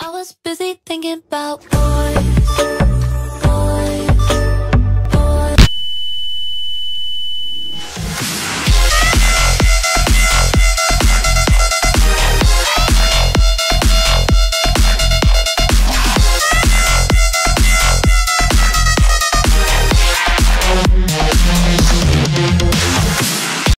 I was busy thinking about boys